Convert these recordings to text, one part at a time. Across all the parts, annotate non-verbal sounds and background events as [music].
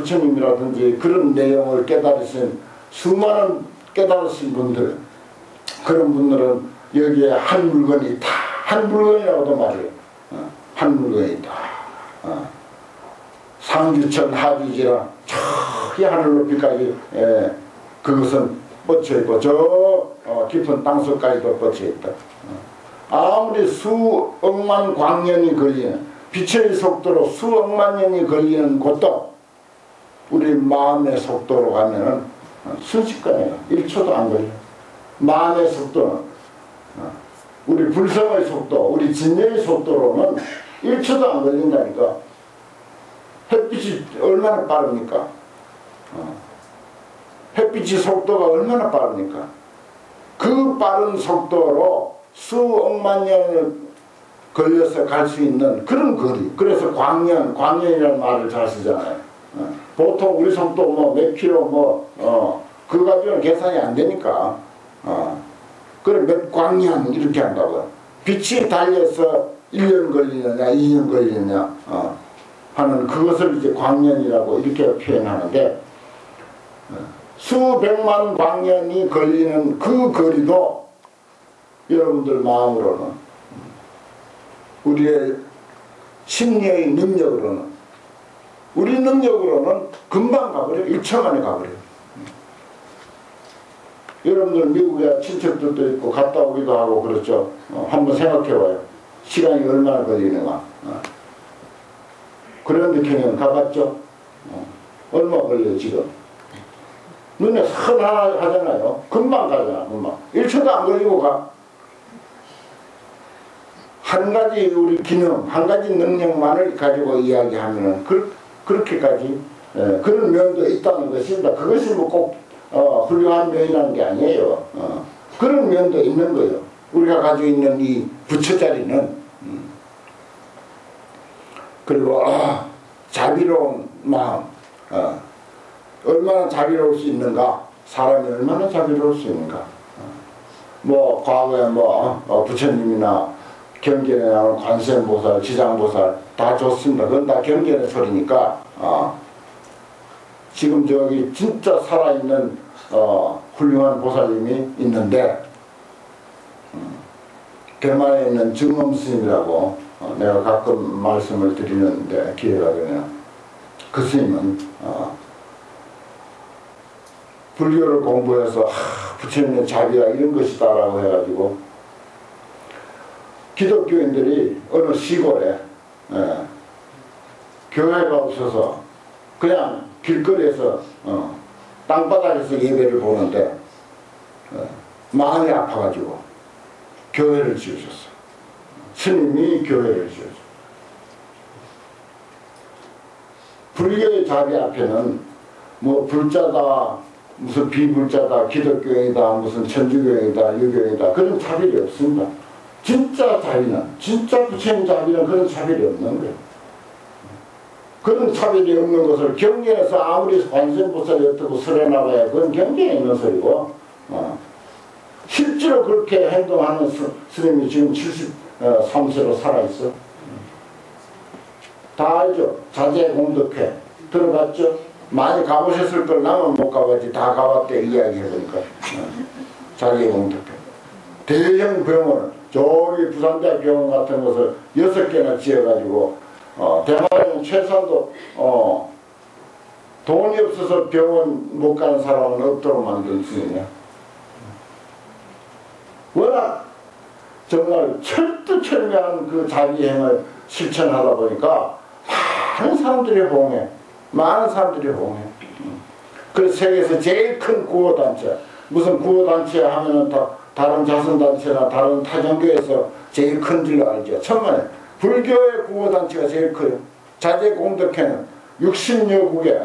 부처님이라든지 그런 내용을 깨달으신 수많은 깨달으신 분들 그런 분들은 여기에 한 물건이 다 한 물건이라고도 말해요. 어, 한 물건이 다. 어. 상주천 하비지라 저기 하늘 높이까지 예, 그것은 뻗쳐있고 저 어, 깊은 땅속까지도 뻗쳐있다. 어. 아무리 수억만 광년이 걸리는 빛의 속도로 수억만 년이 걸리는 곳도 우리 마음의 속도로 가면은 순식간에 1초도 안 걸려. 마음의 속도는 어, 우리 불성의 속도, 우리 진여의 속도로는 1초도 안 걸린다니까. 햇빛이 얼마나 빠릅니까? 어. 햇빛이 속도가 얼마나 빠릅니까? 그 빠른 속도로 수억만 년을 걸려서 갈 수 있는 그런 거리. 그래서 광년, 광년이라는 말을 잘 쓰잖아요. 어. 보통 우리 속도 뭐 몇 킬로 뭐, 어, 그거 가지고는 계산이 안 되니까. 어. 그래 몇 광년 이렇게 한다고. 빛이 달려서 1년 걸리느냐, 2년 걸리느냐, 어. 하는 그것을 이제 광년이라고 이렇게 표현하는데, 어. 수백만 광년이 걸리는 그 거리도 여러분들 마음으로는 우리의 심리의 능력으로는 우리 능력으로는 금방 가버려. 1초 만에 가버려. 여러분들 미국에 친척들도 있고 갔다 오기도 하고 그렇죠. 어, 한번 생각해봐요. 시간이 얼마나 걸리는가. 어. 그런데 경영 가봤죠? 어. 얼마 걸려 지금? 눈에 선하잖아요. 금방 가잖아 금방. 1초도 안 걸리고 가. 한 가지 우리 기능, 한 가지 능력만을 가지고 이야기하면은 그, 그렇게까지 예, 그런 면도 있다는 것입니다. 그것이 뭐꼭 어, 훌륭한 면이라는 게 아니에요. 어, 그런 면도 있는 거예요. 우리가 가지고 있는 이 부처 자리는 음. 그리고 어, 자비로운 마음 어, 얼마나 자비로울 수 있는가 사람이 얼마나 자비로울 수 있는가 어, 뭐 과거에 뭐 어, 부처님이나 경계에 나오는 관세음보살, 지장보살 다 좋습니다. 그건 다 경계의 소리니까 어. 지금 저기 진짜 살아있는 어, 훌륭한 보살님이 있는데 음, 대만에 있는 증엄스님이라고 어, 내가 가끔 말씀을 드리는데 기회가 되면 그 스님은 어, 불교를 공부해서 하, 부처님의 자비가 이런 것이다 라고 해가지고 기독교인들이 어느 시골에 예, 교회가 없어서 그냥 길거리에서 어, 땅바닥에서 예배를 보는데 어, 마음이 아파가지고 교회를 지으셨어. 스님이 교회를 지으셨어. 불교의 자비 앞에는 뭐 불자다 무슨 비불자다 기독교인이다 무슨 천주교인이다 유교인이다 그런 차별이 없습니다. 진짜 자비는 진짜 부처님 자비는 그런 차별이 없는 거예요. 그런 차별이 없는 것을 경계에서 아무리 관세음보살이 어떻고 설해나가야 그건 경계에 있는 소리고 어. 실제로 그렇게 행동하는 스, 스님이 지금 73세로 살아있어. 다 알죠? 자제 공덕회 들어봤죠? 많이 가보셨을 걸 나만 못 가봤지 다 가봤대 이야기해보니까 어. 자제 공덕회 대형 병원을 저기 부산대 병원 같은 것을 여섯 개나 지어가지고 어, 대만에는 최소한도 어, 돈이 없어서 병원 못 가는 사람은 없도록 만든 중이냐. 워낙 정말 철두철미한 그 자기 행을 실천하다 보니까 많은 사람들이 봉해. 많은 사람들이 봉해. 그래서 세계에서 제일 큰 구호단체 무슨 구호단체 하면은 다 다른 자선단체나 다른 타종교에서 제일 큰 줄로 알죠. 천만에 불교의 구호단체가 제일 커요. 자제공덕회는 60여 국에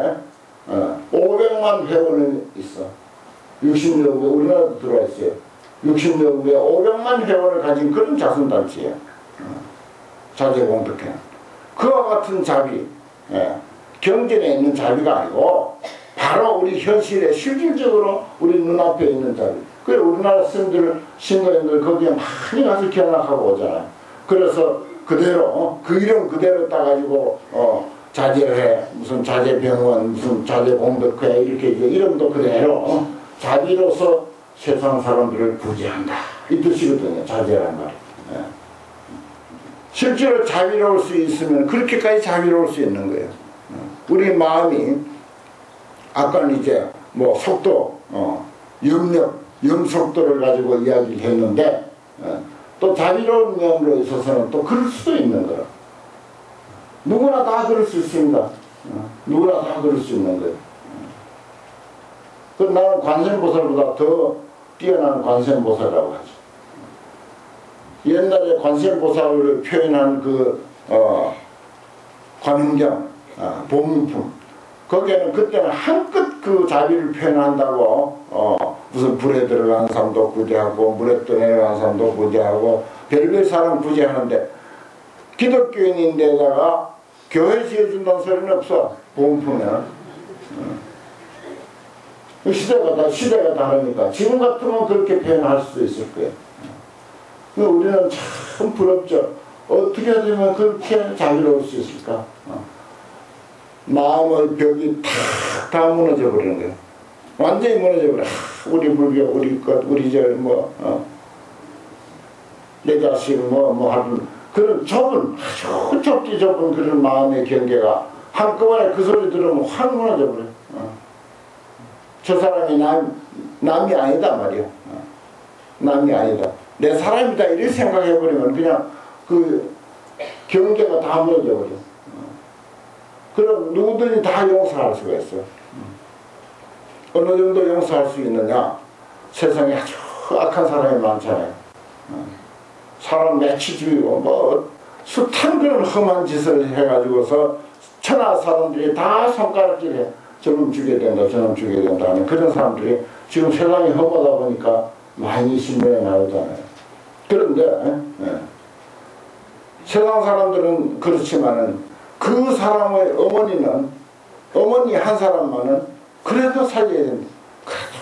어, 500만 회원이 있어. 60여 국에 우리나라도 들어와 있어요. 60여 국에 500만 회원을 가진 그런 자선단체예요. 어, 자제공덕회 그와 같은 자비, 예, 경전에 있는 자비가 아니고 바로 우리 현실에 실질적으로 우리 눈앞에 있는 자비. 그 우리나라 스님들, 신도인들 거기에 많이 가서 견학하고 오잖아요. 그래서 그대로 어, 그 이름 그대로 따가지고 어, 자제를 해 무슨 자제병원 무슨 자제공덕회 이렇게 이름도 그대로 자비로서 세상 사람들을 구제한다 이 뜻이거든요 자제란 말이 예. 실제로 자비로울 수 있으면 그렇게까지 자비로울 수 있는 거예요 예. 우리 마음이 아까는 이제 뭐 속도 어, 염력 염속도를 가지고 이야기를 했는데 예. 또 자비로운 면으로 있어서는 또 그럴 수도 있는 거예요 누구나 다 그럴 수 있습니다. 어, 누구나 다 그럴 수 있는 거예요. 그 나는 관세음보살보다 더 뛰어난 관세음보살이라고 하죠. 옛날에 관세음보살을 표현한 그 어, 관음경 어, 보문품 거기에는 그때는 한껏 그 자비를 표현한다고 어, 무슨 불에 들어간 사람도 구제하고 물에 떠내려간 사람도 구제하고 별별 사람 구제하는데 기독교인인데다가 교회 지어준다는 소리는 없어. 보험품에는. 어. 시대가 다, 시대가 다르니까. 지금 같으면 그렇게 표현할 수도 있을 거예요. 근데 우리는 참 부럽죠. 어떻게 되면 그렇게 자유로울 수 있을까? 어. 마음의 벽이 탁 다 무너져 버리는 거예요. 완전히 무너져 버려. 우리 불교, 우리 것, 우리 저, 뭐, 어. 내 자식, 뭐, 뭐 하든. 그런 좁은 아주 좁기 좁은 그런 마음의 경계가 한꺼번에 그 소리 들으면 확 무너져 버려. 어. 저 사람이 남, 남이 아니다 말이야. 어. 남이 아니다. 내 사람이다 이렇게 생각해 버리면 그냥 그 경계가 다 무너져 버려. 어. 그럼 누구든지 다 용서할 수가 있어. 어느 정도 용서할 수 있느냐? 세상에 아주 악한 사람이 많잖아요. 사람 매치 죽이고 뭐 숱한 그런 험한 짓을 해가지고서 천하 사람들이 다 손가락질해 저놈 죽여야 된다 저놈 죽여야 된다 하는 그런 사람들이 지금 세상이 험하다 보니까 많이 신문에 나오잖아요 그런데 예. 세상 사람들은 그렇지만은 그 사람의 어머니는 어머니 한 사람만은 그래도 살려야 된다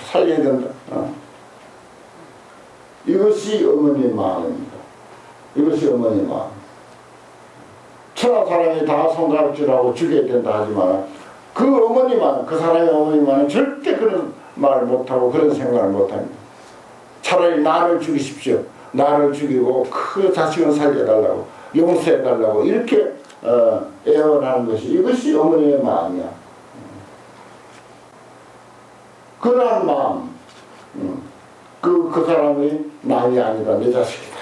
살려야 된다 어. 이것이 어머니의 마음입니다 이것이 어머니 마음. 천하 사람이 다 손가락질하고 죽여야 된다 하지만 그 어머니만 그 사람의 어머니만은 절대 그런 말을 못하고 그런 생각을 못합니다. 차라리 나를 죽이십시오. 나를 죽이고 그 자식은 살려달라고 용서해달라고 이렇게 어, 애원하는 것이 이것이 어머니의 마음이야. 그러한 마음 음. 그, 그 사람이 남이 아니다 내 자식이다.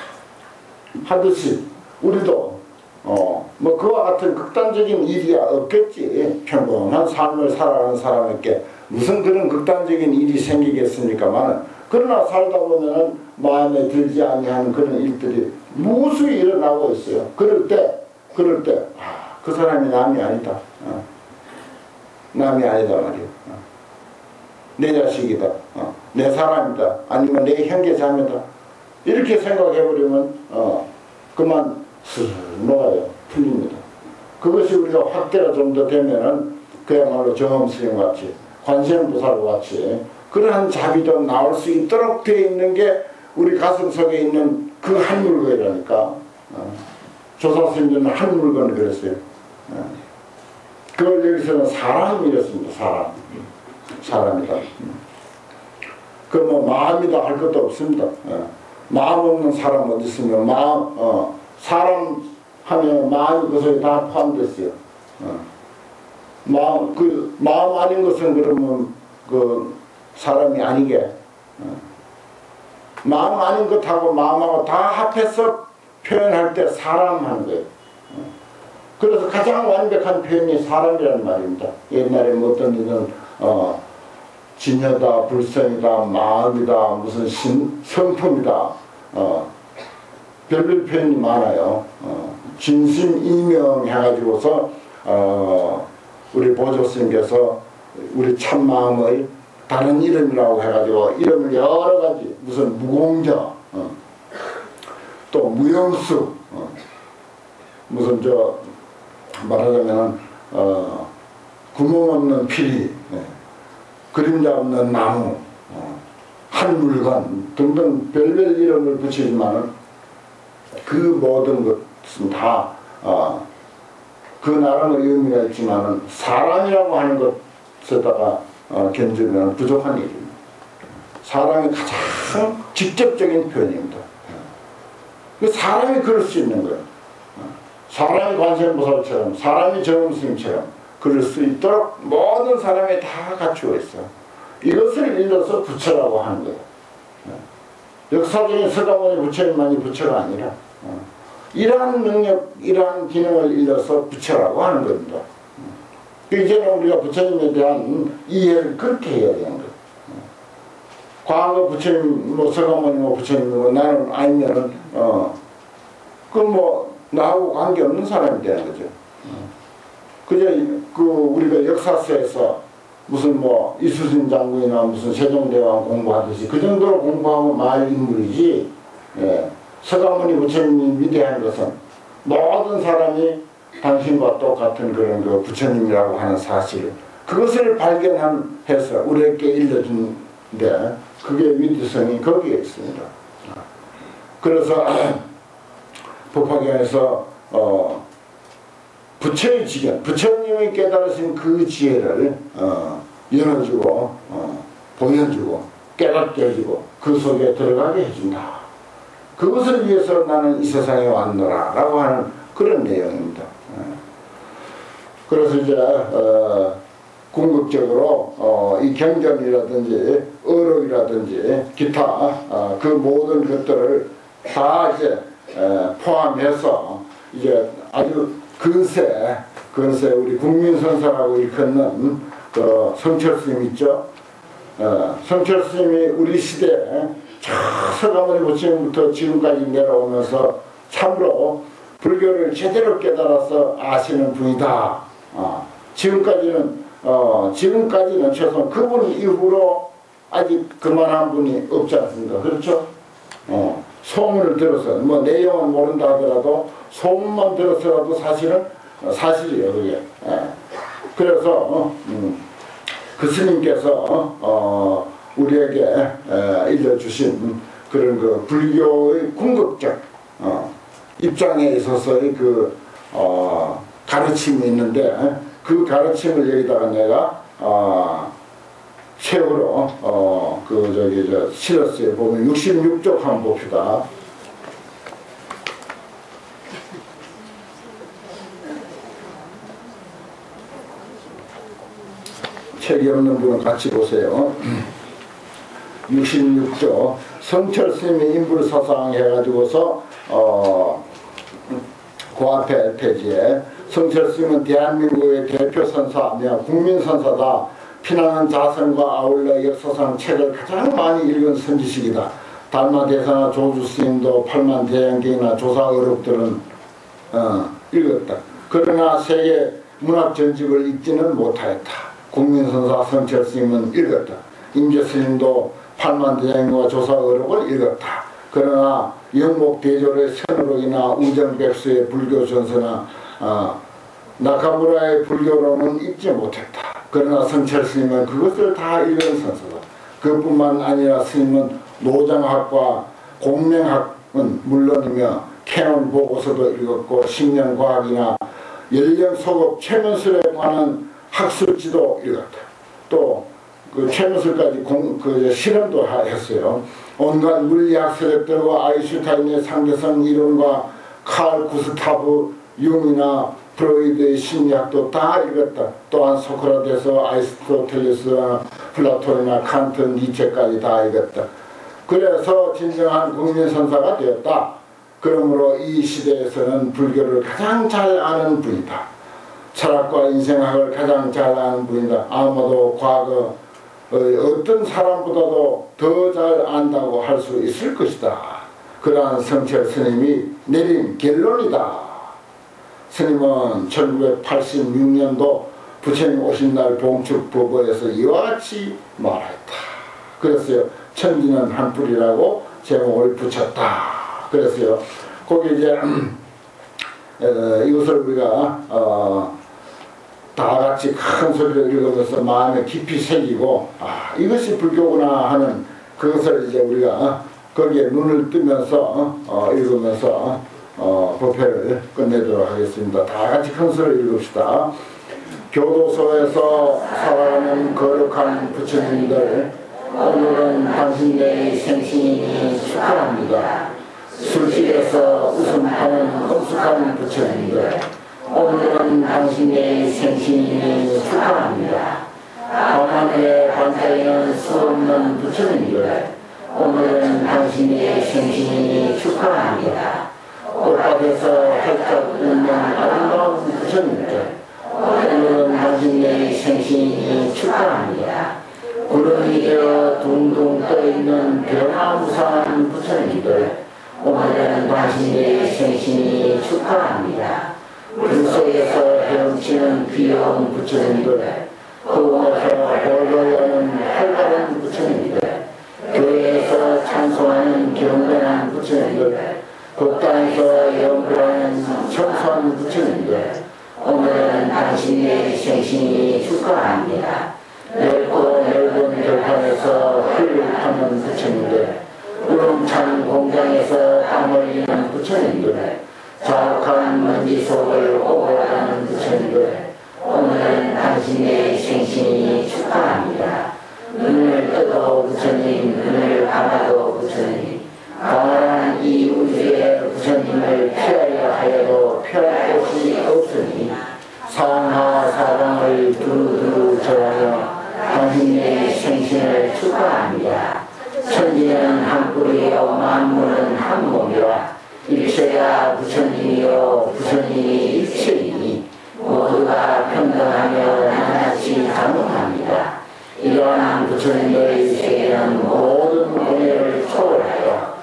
하듯이 우리도 어, 뭐 그와 같은 극단적인 일이 없겠지. 평범한 삶을 살아가는 사람에게 무슨 그런 극단적인 일이 생기겠습니까만 그러나 살다 보면은 마음에 들지 아니하는 그런 일들이 무수히 일어나고 있어요. 그럴 때, 그럴 때, 아, 그 사람이 남이 아니다. 어. 남이 아니다 말이야. 어. 내 자식이다. 어. 내 사람이다. 아니면 내 형제자매다. 이렇게 생각해버리면 어, 그만 슬 녹아요. 풀립니다. 그것이 우리가 확대가 좀 더 되면은 그야말로 정엄스님 같이 관세음보살 같이 그러한 자비도 나올 수 있도록 되어 있는 게 우리 가슴 속에 있는 그 한 물건이라니까 어. 조사스님들은 한 물건을 그랬어요. 어. 그걸 여기서는 사람이랬습니다. 사람. 사람이다. 그뭐 마음이다 할 것도 없습니다. 어. 마음 없는 사람 어디 있으면 마음 어, 사람 하면 마음이 그 속에 다 포함됐어요. 어. 마음 그 마음 아닌 것은 그러면 그 사람이 아니게 어. 마음 아닌 것하고 마음하고 다 합해서 표현할 때 사람 하는 거예요. 어. 그래서 가장 완벽한 표현이 사람이라는 말입니다. 옛날에 뭐 어떤 이는 어, 진여다, 불성이다, 마음이다, 무슨 신, 성품이다, 어, 별별 표현이 많아요. 어, 진심 이명 해가지고서 어, 우리 보조스님께서 우리 참마음의 다른 이름이라고 해가지고 이름을 여러 가지 무슨 무공자 어, 또 무영수 어, 무슨 저 말하자면 어, 구멍 없는 피리 네. 그림자 없는 나무 한 물건 등등 별별 이름을 붙이지만 그 모든 것은 다 어, 그 나름의 의미가 있지만은 사람이라고 하는 것에다가 어, 견주면 부족한 일입니다. 사람이 가장 직접적인 표현입니다. 그 사람이 그럴 수 있는 거예요. 사람이 관세음보살처럼 사람이 정음스님처럼 그럴 수 있도록 모든 사람이 다 갖추어 있어. 이것을 일러서 부처라고 하는 거예요. 역사적인 서가모니 부처님만이 부처가 아니라 이러한 능력, 이러한 기능을 일러서 부처라고 하는 겁니다. 이제는 우리가 부처님에 대한 이해를 그렇게 해야 되는 거예요. 과거 부처님, 뭐 서가모니 뭐 부처님 뭐 나는 아니면은 어, 그뭐 나하고 관계없는 사람이 되는 거죠. 그저 그 우리가 역사서에서 무슨 뭐 이수신 장군이나 무슨 세종대왕 공부하듯이 그 정도로 공부하면 말 인물이지 예. 서가모니 부처님이 위대한 것은 모든 사람이 당신과 똑같은 그런 그 부처님이라고 하는 사실 그것을 발견해서 우리에게 일러준데 그게 위대성이 거기에 있습니다. 그래서 [clears throat] 법화경에서 어, 부처의 지견, 부처님이 깨달으신 그 지혜를 어, 열어주고 어, 보여주고 깨닫게 해주고 그 속에 들어가게 해준다. 그것을 위해서 나는 이 세상에 왔노라 라고 하는 그런 내용입니다. 어. 그래서 이제 어, 궁극적으로 어, 이 경전이라든지 어록이라든지 기타 어, 그 모든 것들을 다 이제 에, 포함해서 이제 아주 근세 근세 우리 국민선사라고 일컫는 그 성철 스님 있죠. 어, 성철 스님이 우리 시대에 서가모니 부처님부터 지금까지 내려오면서 참으로 불교를 제대로 깨달아서 아시는 분이다. 어, 지금까지는 어, 지금까지는 최소한 그분 이후로 아직 그만한 분이 없지 않습니까? 그렇죠? 어, 소문을 들어서 뭐 내용은 모른다 하더라도 소문만 들어서라도 사실은 사실이에요 그게. 예. 그래서 어, 음, 그 스님께서 어, 우리에게 에, 일러주신 그런 그 불교의 궁극적 어, 입장에 있어서의 그 어, 가르침이 있는데 그 가르침을 여기다가 내가 어, 책으로 어, 그 저기 저 실었어요. 보면 66쪽 한번 봅시다. 책이 없는 분은 같이 보세요. 66조 성철 스님의 인불 사상 해가지고서 어, 그 앞에 페이지에 성철 스님은 대한민국의 대표 선사며 국민 선사다. 피나는 자선과 아울러 역사상 책을 가장 많이 읽은 선지식이다. 달마 대사나 조주 스님도 팔만 대양경이나 조사 어록들은 어, 읽었다. 그러나 세계 문학 전집을 읽지는 못하였다. 국민선사 성철 스님은 읽었다. 임제 스님도 팔만 대장과 조사 어록을 읽었다. 그러나 영목 대졸의 선어록이나 우정백수의 불교 전서나 어, 나카무라의 불교론은 읽지 못했다. 그러나 성철 스님은 그것을 다 읽은 선사다. 그뿐만 아니라 스님은 노장학과 공맹학은 물론이며 캐논 보고서도 읽었고 심령과학이나 연령 소급 최면술에 관한 학술지도 읽었다. 또 그 최면술까지 공, 그 실험도 했어요. 온갖 물리학 서적들과 아인슈타인의 상대성 이론과 칼 구스타브 융이나 프로이드의 심리학도 다 읽었다. 또한 소크라테스, 아리스토텔레스나 플라톤이나 칸트, 니체까지 다 읽었다. 그래서 진정한 국민 선사가 되었다. 그러므로 이 시대에서는 불교를 가장 잘 아는 분이다. 철학과 인생학을 가장 잘 아는 분이다. 아마도 과거 어, 어떤 사람보다도 더 잘 안다고 할 수 있을 것이다. 그러한 성철 스님이 내린 결론이다. 스님은 1986년도 부처님 오신 날 봉축 법어에서 이와 같이 말했다. 그랬어요. 천지는 한 뿌리라고 제목을 붙였다. 그랬어요. 거기 이제 [clears throat] 어, 이것을 우리가 어, 다 같이 큰 소리로 읽으면서 마음에 깊이 새기고 아 이것이 불교구나 하는 그것을 이제 우리가 거기에 눈을 뜨면서 어, 읽으면서 어, 법회를 끝내도록 하겠습니다. 다 같이 큰 소리 읽읍시다. 교도소에서 살아가는 거룩한 부처님들 오늘은 당신의 생신이 축하합니다. 술집에서 웃음하는 엄숙한 부처님들 오늘은 당신의 생신이 축하합니다. 밤하늘에 반짝이는 수없는 부처님들 오늘은 당신의 생신이 축하합니다. 꽃밭에서 활짝 웃는 아름다운 부처님들 오늘은 당신의 생신이 축하합니다. 구름이 되어 둥둥 떠있는 변화무상한 부처님들 오늘은 당신의 생신이 축하합니다. 물 속에서 헤엄치는 귀여운 부처님들 고음에서 벌거여는 활발한 부처님들 교회에서 찬송하는 경건한 부처님들 법당에서 연구하는 청소한 부처님들 오늘은 당신의 생신이 축하합니다. 넓고 넓은 들판에서 흘을 파는 부처님들 우렁찬 공장에서 땀 흘리는 부처님들 자욱한 먼지 속을 오가는 부처님들 오늘은 당신의 생신이 축하합니다. 눈을 떠도 부처님, 눈을 감아도 부처님, 강한 이 우주의 부처님을 피하려 하여도 피할 곳이 없으니 상하 사방을 두루두루 절하며 당신의 생신을 축하합니다. 천지는 한 뿔이요 만물은 한 몸이라 일체가 부처님이요 부처님이 일체이니 모두가 평등하며 나같이 가능합니다. 이러한 부처님의 세계는 모든 공예를 초월하여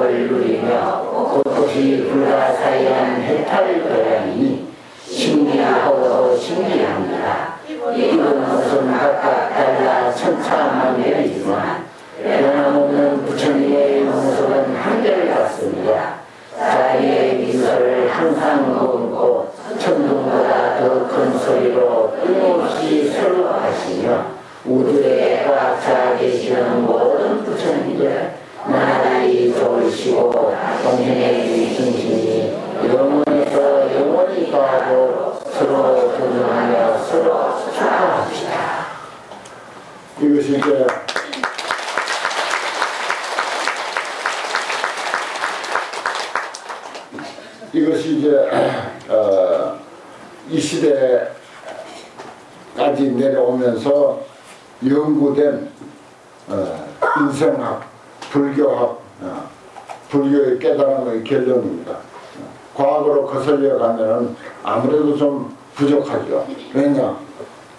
행복을 누리며 곳곳이 불가사의한 해탈을 거하니 신기하고 신기합니다. 이건 무슨 각각 달라 천차만별이지만 변함없는 부처님의 모습은 한결같습니다. 자리의 미소를 항상 머금고 천둥보다 더 큰 소리로 끊임없이 설록하시며 우주에 꽉차 계시는 모든 부처님들 나 날이 좋으시고 동행의 진심이 영원에서 영원히 가고 서로 존중하며 서로 축하합시다. 이것이 이제 이것이 이제 어, 이 시대까지 내려오면서 연구된 어, 인생학, 불교학, 어, 불교의 결론입니다. 과거로 거슬려 가면은 아무래도 좀 부족하죠. 왜냐?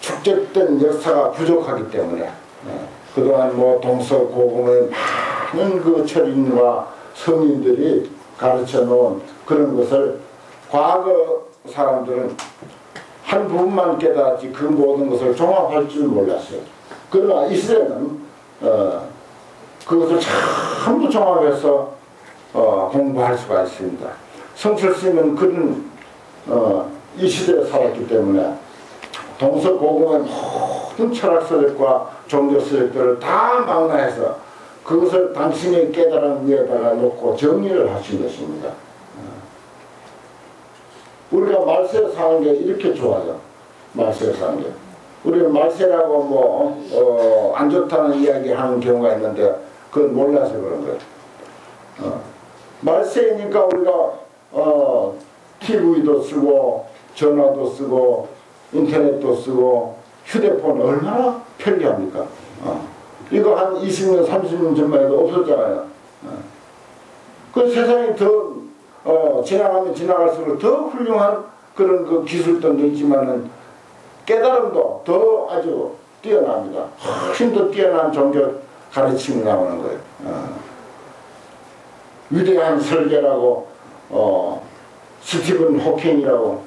축적된 역사가 부족하기 때문에 어, 그동안 뭐 동서고금의 많은 그 철인과 성인들이 가르쳐 놓은 그런 것을 과거 사람들은 한 부분만 깨달았지 그 모든 것을 종합할 줄 몰랐어요. 그러나 이 시대는 어, 그것을 전부 종합해서 어, 공부할 수가 있습니다. 성철스님은 그런 어, 이 시대에 살았기 때문에 동서고금의 모든 철학서적과 종교서적들을 다 망라해서 그것을 당신의 깨달음 위에다가 놓고 정리를 하신 것입니다. 우리가 말세 사는 게 이렇게 좋아요. 말세 사는 게. 우리는 말세라고 뭐, 어, 안 좋다는 이야기 하는 경우가 있는데, 그건 몰라서 그런 거예요. 어. 말세니까 우리가, 어, TV도 쓰고, 전화도 쓰고, 인터넷도 쓰고, 휴대폰 얼마나 편리합니까? 어. 이거 한 20년, 30년 전만 해도 없었잖아요. 어. 그 세상이 더 어, 지나가면 지나갈수록 더 훌륭한 그런 그 기술들도 있지만은 깨달음도 더 아주 뛰어납니다. 훨씬 더 뛰어난 종교 가르침이 나오는 거예요. 어. 위대한 설계라고 어, 스티븐 호킹이라고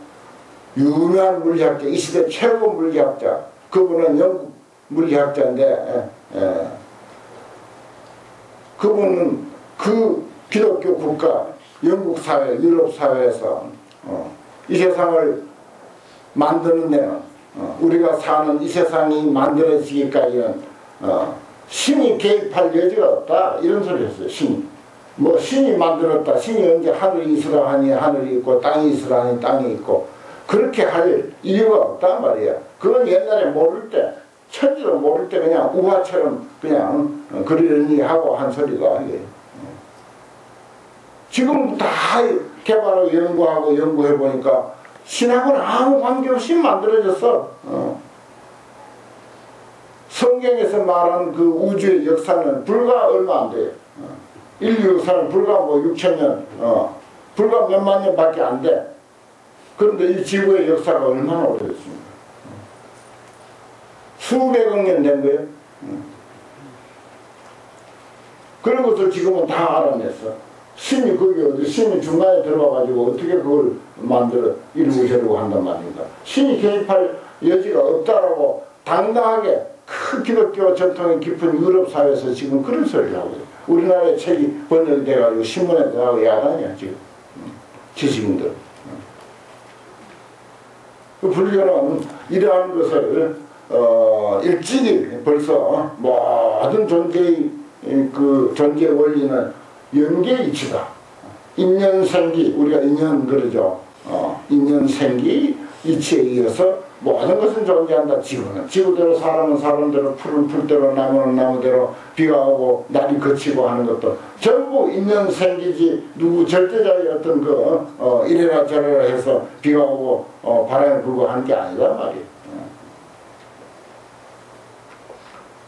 유명한 물리학자, 이 시대 최고 물리학자, 그분은 영국 물리학자인데 에, 에. 그분은 그 기독교 국가 영국 사회, 유럽 사회에서 어, 이 세상을 만드는 데는 어, 우리가 사는 이 세상이 만들어지기까지는 어, 신이 개입할 여지가 없다 이런 소리 했어요. 신이. 뭐 신이 만들었다. 신이 언제 하늘이 있으라 하니 하늘이 있고 땅이 있으라 하니 땅이 있고 그렇게 할 이유가 없단 말이야. 그건 옛날에 모를 때 천지로 모를 때 그냥 우화처럼 그냥 그러려니 하고 한 소리가 이게. 지금 다 개발하고 연구하고 연구해 보니까 신하고는 아무 관계없이 만들어졌어. 어. 성경에서 말한 그 우주의 역사는 불과 얼마 안 돼요. 어. 인류 역사는 불과 뭐 6천 년, 어. 불과 몇만 년밖에 안 돼. 그런데 이 지구의 역사가 얼마나 오래됐습니까? 수백억 년 된 거예요. 그런 것을 지금은 다 알아냈어. 신이 거기 어디 신이 중간에 들어와가지고 어떻게 그걸 만들어 이루시려고 한단 말입니까? 신이 개입할 여지가 없다라고 당당하게 큰 기독교 전통이 깊은 유럽 사회에서 지금 그런 소리를 하고 있어요. 우리나라의 책이 번역돼가지고 신문에 들어가고 야단이야 지금 지식인들. 그 불교는 이러한 것을 어, 일찍이 벌써 모든 존재의 그 존재 원리는 연계 이치다. 인연생기 우리가 인연 그러죠. 어, 인연생기 이치에 의해서 모든 것은 존재한다. 지구는 지구대로 사람은 사람대로 풀은 풀대로 나무는 나무대로 비가 오고 날이 거치고 하는 것도 전부 인연생기지 누구 절대자의 어떤 그 어, 이래라 저래라 해서 비가 오고 어, 바람이 불고 하는 게 아니란 말이에요.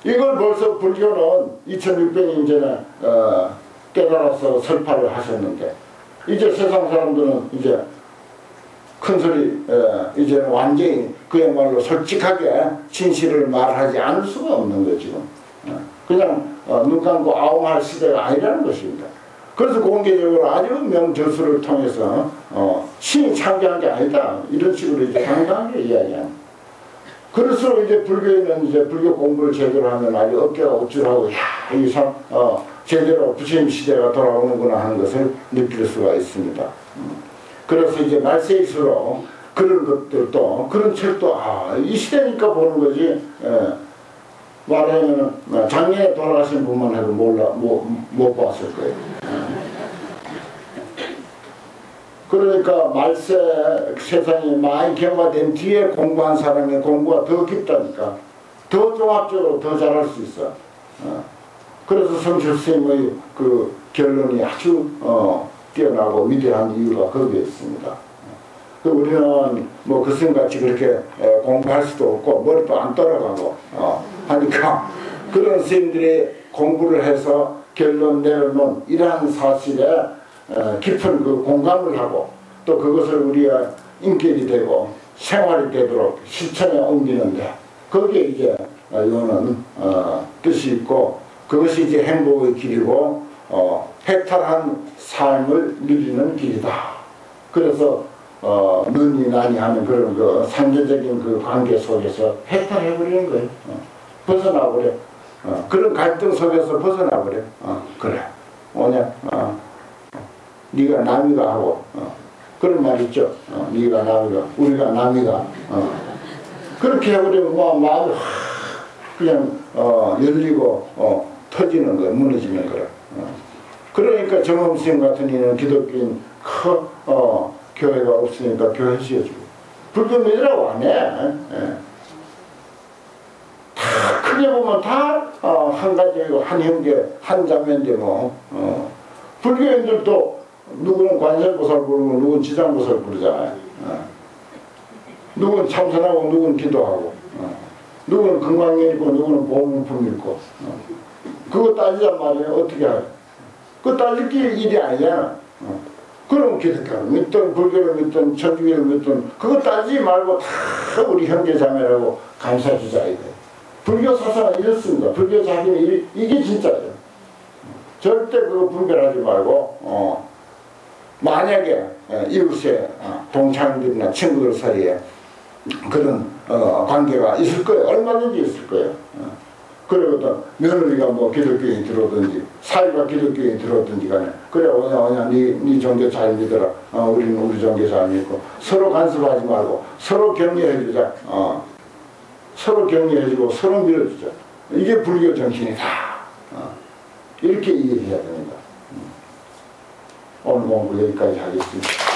이걸 벌써 불교는 2600년 전에 어, 깨달아서 설파를 하셨는데 이제 세상 사람들은 이제 큰 소리 어, 이제 완전히 그야말로 솔직하게 진실을 말하지 않을 수가 없는 거죠 지금. 어, 그냥 어, 눈 감고 아웅할 시대가 아니라는 것입니다. 그래서 공개적으로 아주 명저수를 통해서 어, 신이 창조한 게 아니다. 이런 식으로 이제 당당하게 이야기합니다 그럴수록 이제 불교에는 이제 불교 공부를 제대로 하면 아주 어깨가 우쭐하고 야, 이 참, 어, 제대로 부처님 시대가 돌아오는구나 하는 것을 느낄 수가 있습니다. 그래서 이제 말세일수록 그런 것들도 그런 책도 아, 이 시대니까 보는 거지. 예. 말하면 작년에 돌아가신 분만 해도 몰라 못, 못 봤을 거예요. 그러니까 말세 세상이 많이 경화된 뒤에 공부한 사람의 공부가 더 깊다니까 더 종합적으로 더 잘할 수 있어 어. 그래서 성철 스님의 그 결론이 아주 어, 뛰어나고 위대한 이유가 거기에 있습니다. 그 우리는 뭐 그승같이 그렇게 공부할 수도 없고 머리도 안 따라가고 어, 하니까 [laughs] 그런 스님들이 공부를 해서 결론 내놓은 이러한 사실에 어, 깊은 그 공감을 하고 또 그것을 우리가 인격이 되고 생활이 되도록 실천에 옮기는데 거기에 이제 이거는 어, 뜻이 있고 그것이 이제 행복의 길이고 어, 해탈한 삶을 누리는 길이다. 그래서 어, 너니 나니 하는 그런 그 상대적인 그 관계 속에서 해탈해버리는 거예요. 어, 벗어나버려. 어, 그런 갈등 속에서 벗어나버려. 어, 그래. 오냐. 어. 네가 남이가 하고 어. 그런 말 있죠. 어. 네가 남이가 우리가 남이가 어. 그렇게 해버리면 뭐 마음이 그냥 어, 열리고 어, 터지는 거야 무너지는. 어. 그러니까 정엄스님 같은 이는 기독교인 커, 어, 교회가 없으니까 교회 지어주고 불교 믿으라고 안 해. 예. 다 크게 보면 다한 어, 가지고 한 형제 한 자매인데 뭐 어. 불교인들도 누구는 관세보살 부르고 누구는 지장보살 부르잖아요. 어. 누구는 참선하고 누구는 기도하고 어. 누구는 건강에 있고 누구는 보험품 있고 어. 그거 따지란 말이에요. 어떻게 할 그거 따질 게 일이 아니야. 어. 그럼 기독교를 믿든 불교를 믿든 천주교를 믿든 그거 따지지 말고 다 우리 형제 자매라고 감사주자야 돼. 불교 사상은 이렇습니다. 불교 자기는 이게 진짜죠. 절대 그거 분별하지 말고 어. 만약에 어, 이웃의 어, 동창들이나 친구들 사이에 그런 어, 관계가 있을 거예요. 얼마든지 있을 거예요. 그러거든 며느리가 뭐 기독교인 들어오든지 사위가 기독교인 들어오든지 간에 그래 오냐 오냐 니, 니 종교 잘 믿어라 어, 우리는 우리 종교 잘 믿고 서로 간섭하지 말고 서로 격려해주자 어. 서로 격려해주고 서로 밀어주자 이게 불교 정신이다 어. 이렇게 이해해야 됩니다 음. 오늘 공부 여기까지 하겠습니다.